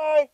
Bye.